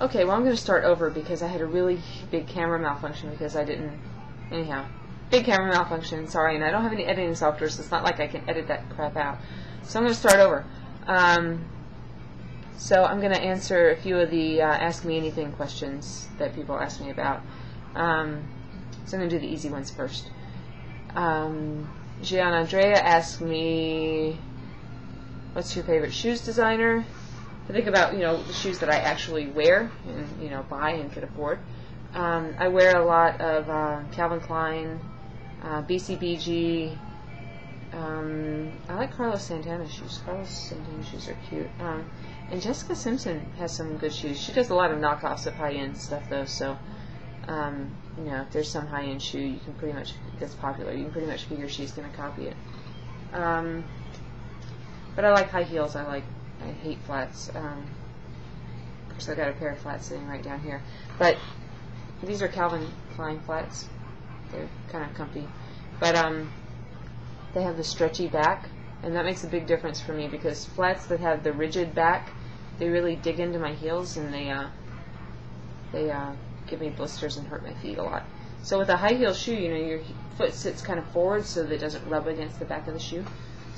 Okay, well I'm going to start over because I had a really big camera malfunction because I didn't. Anyhow, big camera malfunction. Sorry, and I don't have any editing software, so it's not like I can edit that crap out. So I'm going to start over. Um, so I'm going to answer a few of the uh, Ask Me Anything questions that people ask me about. Um, so I'm going to do the easy ones first. Um, Gian Andrea asked me, "What's your favorite shoes designer?" I think about you know the shoes that I actually wear and you know buy and can afford. Um, I wear a lot of uh, Calvin Klein, uh, BCBG. Um, I like Carlos Santana shoes. Carlos Santana shoes are cute. Um, and Jessica Simpson has some good shoes. She does a lot of knockoffs of high-end stuff though, so um, you know if there's some high-end shoe you can pretty much that's popular, you can pretty much figure she's going to copy it. Um, but I like high heels. I like I hate flats. Um, of course, I got a pair of flats sitting right down here. But these are Calvin Klein flats. They're kind of comfy. But um, they have the stretchy back, and that makes a big difference for me because flats that have the rigid back, they really dig into my heels and they uh, they uh, give me blisters and hurt my feet a lot. So with a high heel shoe, you know, your foot sits kind of forward so that it doesn't rub against the back of the shoe.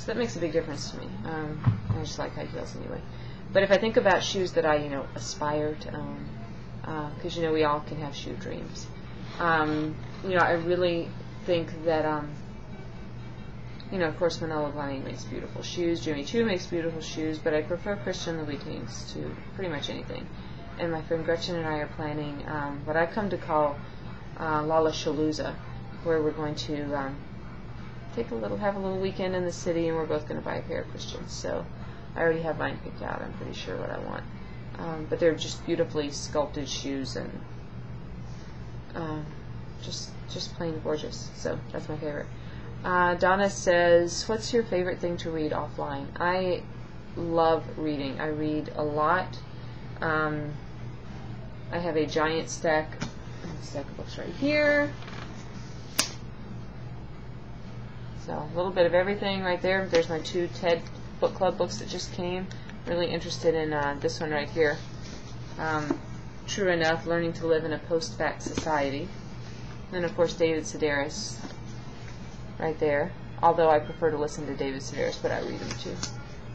So that makes a big difference to me. Um, I just like high heels anyway. But if I think about shoes that I, you know, aspire to own, because uh, you know we all can have shoe dreams. Um, you know, I really think that, um, you know, of course Manolo Blahnik makes beautiful shoes. Jimmy Choo makes beautiful shoes, but I prefer Christian Louboutins to pretty much anything. And my friend Gretchen and I are planning um, what I've come to call uh, Lalashapalooza, where we're going to um, take a little, have a little weekend in the city, and we're both going to buy a pair of Christians. So I already have mine picked out. I'm pretty sure what I want. Um, but they're just beautifully sculpted shoes and um, just just plain gorgeous. So that's my favorite. Uh, Donna says, "What's your favorite thing to read offline?" I love reading. I read a lot. Um, I have a giant stack, stack of books right here. So a little bit of everything right there. There's my two TED book club books that just came. Really interested in uh, this one right here. Um, True Enough, Learning to Live in a Post-Fact Society. And then, of course, David Sedaris right there. Although I prefer to listen to David Sedaris, but I read him too.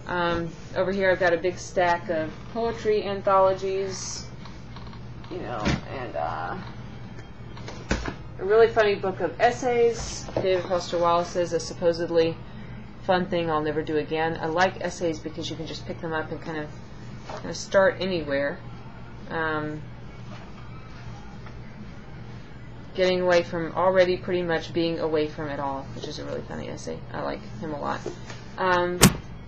Um, over here I've got a big stack of poetry anthologies, you know, and uh, a really funny book of essays. David Foster Wallace's a supposedly fun thing I'll never do again. I like essays because you can just pick them up and kind of kind of start anywhere. Um, getting away from already pretty much being away from it all, which is a really funny essay. I like him a lot. Um,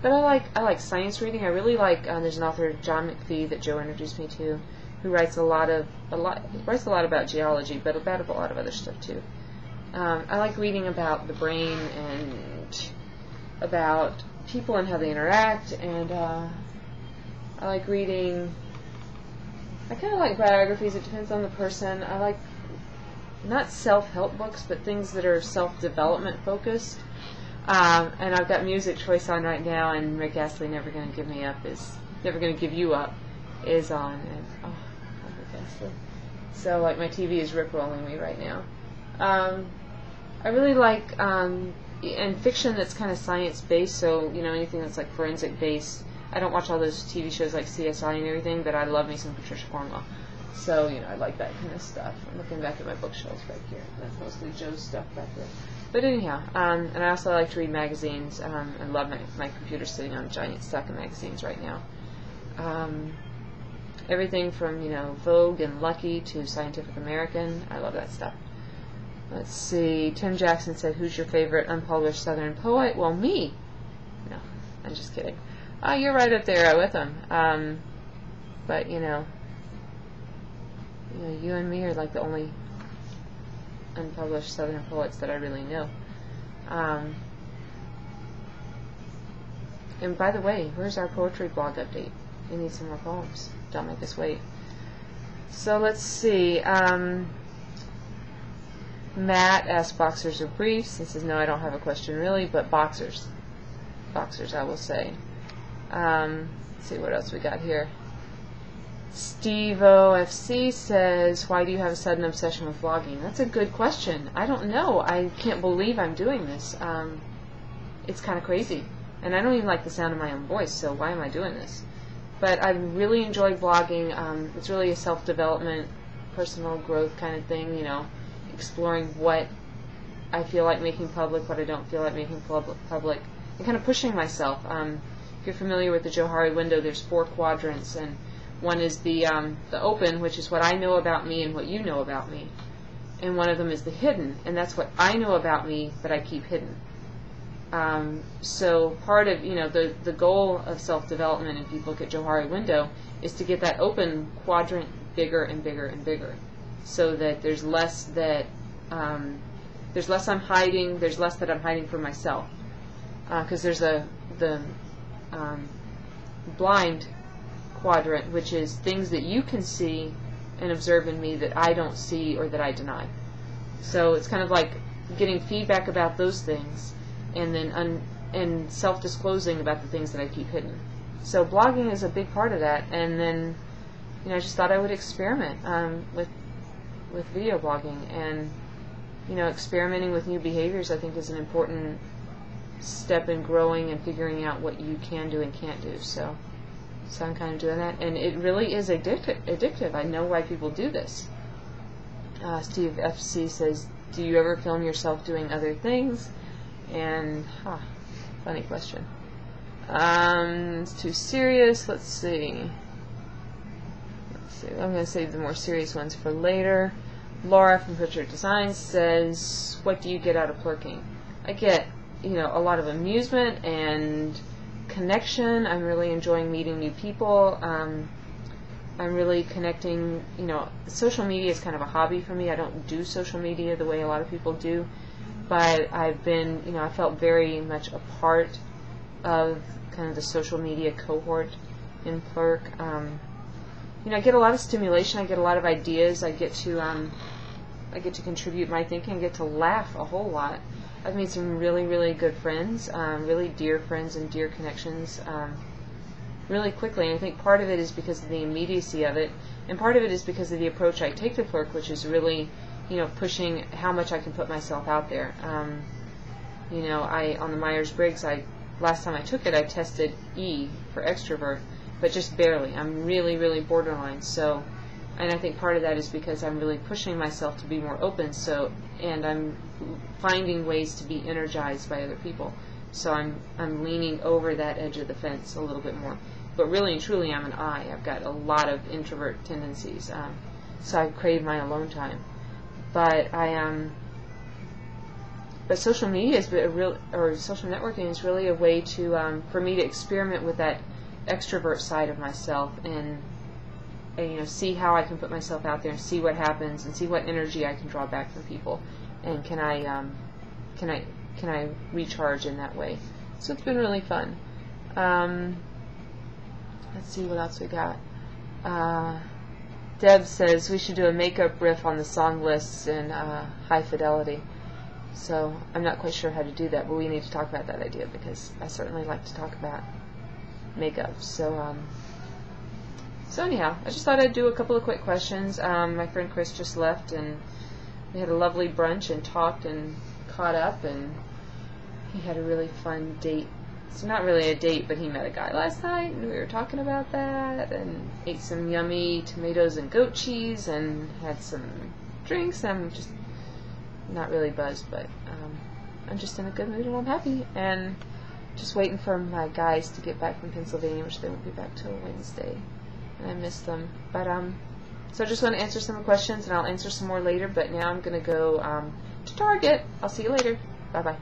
but I like I like science reading. I really like. Uh, there's an author John McPhee that Joe introduced me to, who writes a lot of a lot writes a lot about geology, but about a lot of other stuff too. Um, I like reading about the brain and about people and how they interact, and uh, I like reading. I kind of like biographies. It depends on the person. I like not self-help books, but things that are self-development focused. Um, and I've got music choice on right now, and Rick Astley, "Never Gonna Give Me Up" is "Never Gonna Give You Up" is on, and oh, So like my TV is rick-rolling me right now. Um, I really like um, and fiction that's kind of science-based. So you know anything that's like forensic-based. I don't watch all those TV shows like CSI and everything, but I love me some Patricia Cornwell. So, you know, I like that kind of stuff. I'm looking back at my bookshelves back here. That's mostly Joe's stuff back there. But anyhow, um, and I also like to read magazines. Um, I love my, my computer sitting on a giant stack of magazines right now. Um, everything from, you know, Vogue and Lucky to Scientific American. I love that stuff. Let's see. Tim Jackson said, who's your favorite unpublished Southern poet? Well, me. No, I'm just kidding. Oh, you're right up there with him. Um, but, you know, you know, you and me are like the only unpublished Southern poets that I really know. Um, and by the way, where's our poetry blog update? We need some more poems. Don't make us wait. So let's see. Um, Matt asked boxers or briefs. He says, no, I don't have a question really, but boxers. Boxers, I will say. Um, let's see what else we got here. Steve OFC says, Why do you have a sudden obsession with vlogging? That's a good question. I don't know. I can't believe I'm doing this. Um, it's kind of crazy. And I don't even like the sound of my own voice, so why am I doing this? But I really enjoy vlogging. Um, it's really a self development, personal growth kind of thing, you know, exploring what I feel like making public, what I don't feel like making public, and kind of pushing myself. Um, if you're familiar with the Johari window, there's four quadrants, and one is the um, the open, which is what I know about me and what you know about me, and one of them is the hidden, and that's what I know about me, but I keep hidden. Um, so part of you know the the goal of self development, if you look at Johari window, is to get that open quadrant bigger and bigger and bigger, so that there's less that um, there's less I'm hiding, there's less that I'm hiding from myself, because uh, there's a the um, blind quadrant, which is things that you can see and observe in me that I don't see or that I deny. So it's kind of like getting feedback about those things and then un- and self-disclosing about the things that I keep hidden. So blogging is a big part of that. And then, you know, I just thought I would experiment um, with with video blogging and you know, experimenting with new behaviors. I think is an important step in growing and figuring out what you can do and can't do. So. So I'm kind of doing that, and it really is addictive. Addictive. I know why people do this. Uh, Steve FC says, "Do you ever film yourself doing other things?" And, huh, funny question. Um, it's too serious. Let's see. Let's see. I'm going to save the more serious ones for later. Laura from Picture Designs says, "What do you get out of plurking?" I get, you know, a lot of amusement and connection. I'm really enjoying meeting new people. Um, I'm really connecting, you know, social media is kind of a hobby for me. I don't do social media the way a lot of people do, but I've been, you know, I felt very much a part of kind of the social media cohort in Plurk. Um, you know, I get a lot of stimulation. I get a lot of ideas. I get to, um, I get to contribute my thinking. I get to laugh a whole lot. I've made some really, really good friends, um, really dear friends and dear connections um, really quickly. And I think part of it is because of the immediacy of it, and part of it is because of the approach I take to Plurk, which is really, you know, pushing how much I can put myself out there. Um, you know, I on the Myers Briggs, I last time I took it, I tested E for extrovert, but just barely. I'm really, really borderline. So and I think part of that is because I'm really pushing myself to be more open. So, and I'm finding ways to be energized by other people. So I'm I'm leaning over that edge of the fence a little bit more. But really and truly, I'm an I. I've got a lot of introvert tendencies. Um, so I crave my alone time. But I. Um, but social media is a real, or social networking is really a way to um, for me to experiment with that extrovert side of myself and and, you know, see how I can put myself out there and see what happens and see what energy I can draw back from people, and can I um, can I can I recharge in that way? So it's been really fun. Um, let's see what else we got. Uh, Deb says we should do a makeup riff on the song lists in uh, high fidelity. So I'm not quite sure how to do that, but we need to talk about that idea because I certainly like to talk about makeup. So um, so anyhow, I just thought I'd do a couple of quick questions. Um, my friend Chris just left, and we had a lovely brunch and talked and caught up, and he had a really fun date. It's not really a date, but he met a guy last night, and we were talking about that, and ate some yummy tomatoes and goat cheese, and had some drinks. I'm just not really buzzed, but um, I'm just in a good mood, and I'm happy, and just waiting for my guys to get back from Pennsylvania, which they won't be back till Wednesday and I miss them. But um, so I just want to answer some questions, and I'll answer some more later. But now I'm going to go um, to Target. I'll see you later. Bye bye.